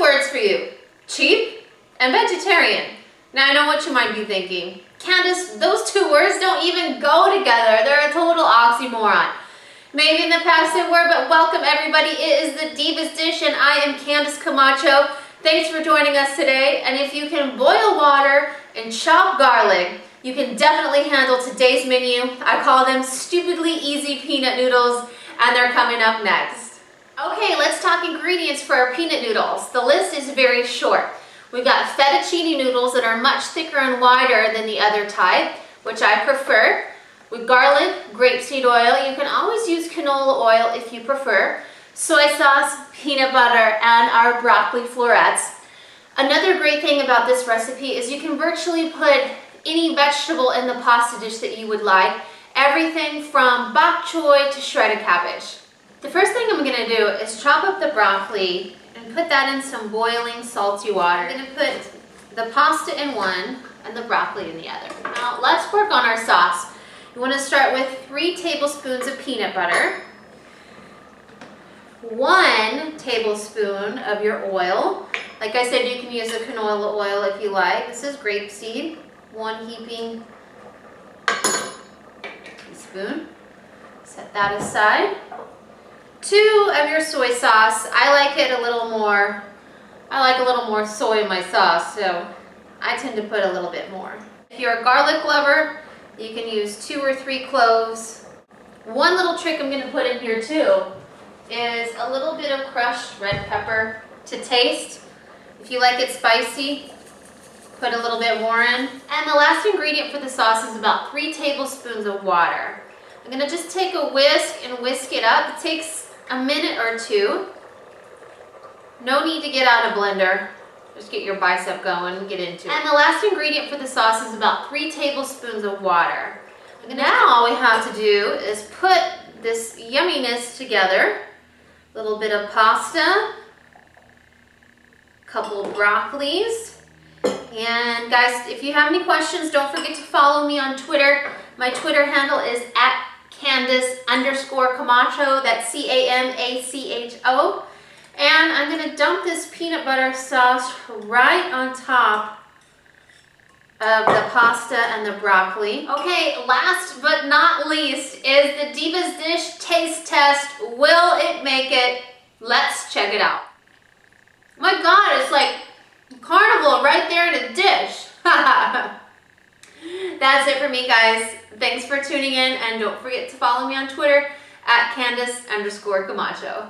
words for you, cheap and vegetarian. Now I know what you might be thinking. Candice, those two words don't even go together. They're a total oxymoron. Maybe in the past they were, but welcome everybody. It is the Divas Dish and I am Candice Camacho. Thanks for joining us today. And if you can boil water and chop garlic, you can definitely handle today's menu. I call them stupidly easy peanut noodles and they're coming up next. Okay, let's talk ingredients for our peanut noodles. The list is very short. We've got fettuccine noodles that are much thicker and wider than the other type, which I prefer. With garlic, grapeseed oil, you can always use canola oil if you prefer, soy sauce, peanut butter, and our broccoli florets. Another great thing about this recipe is you can virtually put any vegetable in the pasta dish that you would like, everything from bok choy to shredded cabbage. The first I'm gonna do is chop up the broccoli and put that in some boiling salty water. I'm gonna put the pasta in one and the broccoli in the other. Now let's work on our sauce. You wanna start with three tablespoons of peanut butter, one tablespoon of your oil. Like I said, you can use a canola oil if you like. This is grapeseed, one heaping teaspoon. Set that aside two of your soy sauce. I like it a little more, I like a little more soy in my sauce, so I tend to put a little bit more. If you're a garlic lover, you can use two or three cloves. One little trick I'm gonna put in here too is a little bit of crushed red pepper to taste. If you like it spicy, put a little bit more in. And the last ingredient for the sauce is about three tablespoons of water. I'm gonna just take a whisk and whisk it up. It takes a minute or two. No need to get out a blender. Just get your bicep going and get into it. And the last ingredient for the sauce is about three tablespoons of water. Now all we have to do is put this yumminess together. A little bit of pasta, a couple of broccolis. And guys, if you have any questions, don't forget to follow me on Twitter. My Twitter handle is at Candice underscore Camacho, that's C-A-M-A-C-H-O. And I'm gonna dump this peanut butter sauce right on top of the pasta and the broccoli. Okay, last but not least is the Divas Dish taste test. Will it make it? Let's check it out. My God, it's like carnival right there in a dish. That's it for me, guys. Thanks for tuning in, and don't forget to follow me on Twitter at Candice underscore Camacho.